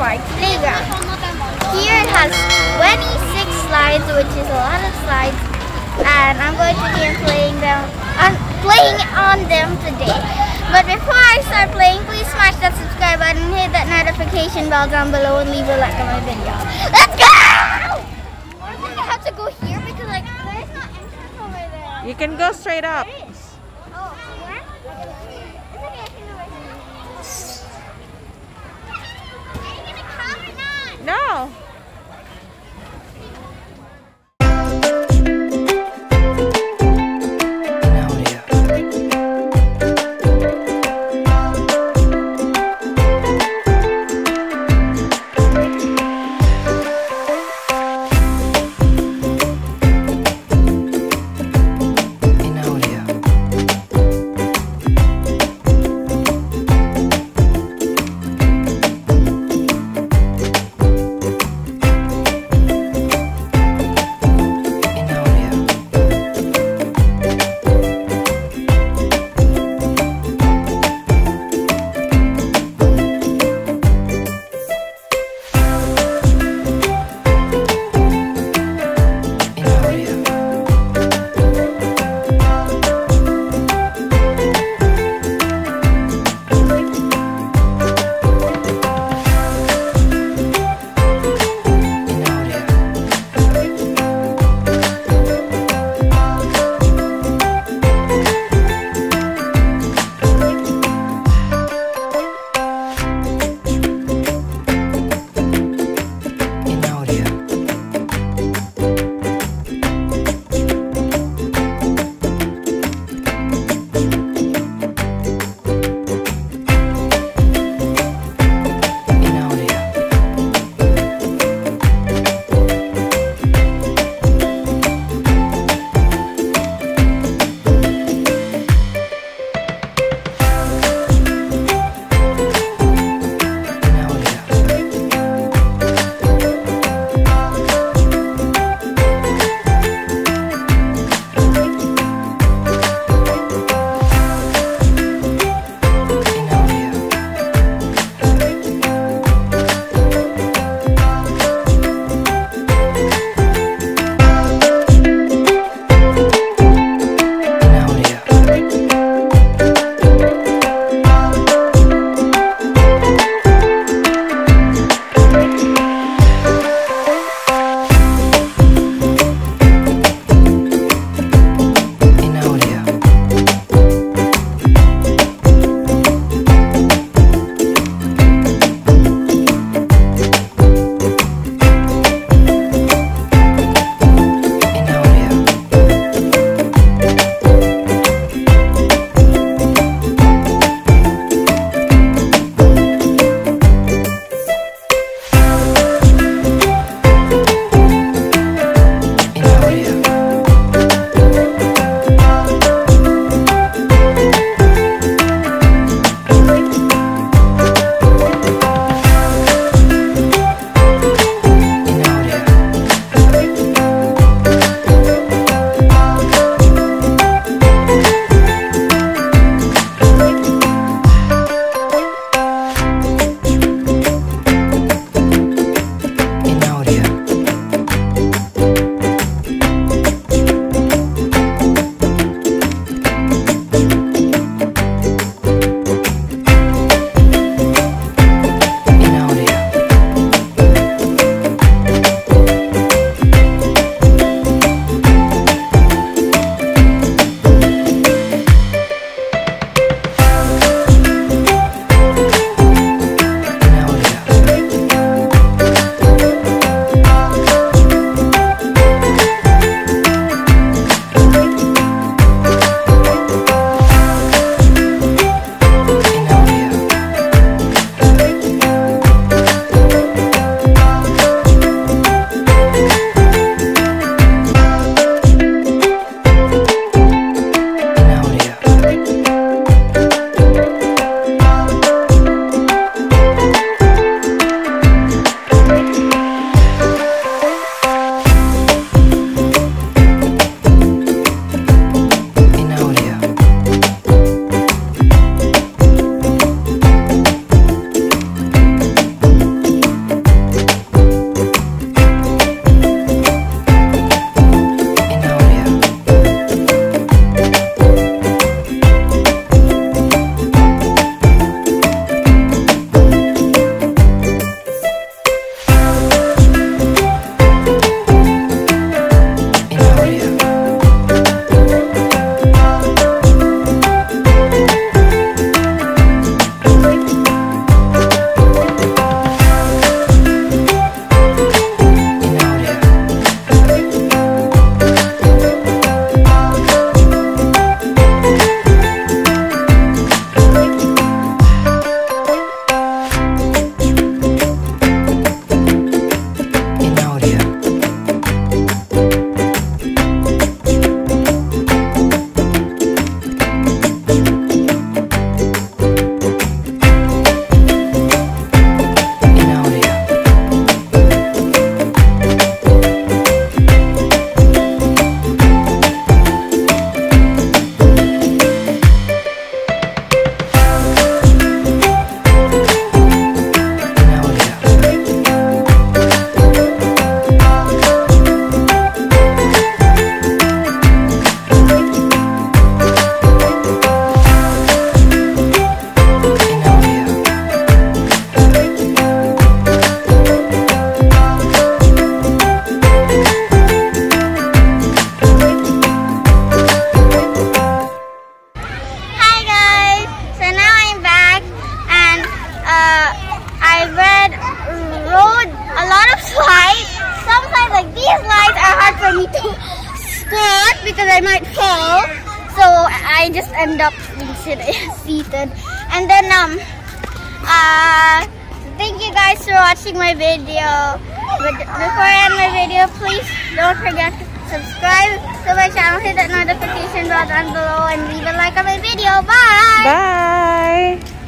Park Playground. Here it has 26 slides, which is a lot of slides, and I'm going to be playing them, on, playing on them today. But before I start playing, please smash that subscribe button, hit that notification bell down below, and leave a like on my video. Let's go! I think I have to go here because like there's no entrance over there. You can go straight up. There is. Oh, where? It's okay, I can go right here. Are you gonna come or not? No. I might fall. So I just end up being seated. And then um uh thank you guys for watching my video. But before I end my video, please don't forget to subscribe to my channel, hit that notification bell down below, and leave a like on my video. Bye! Bye!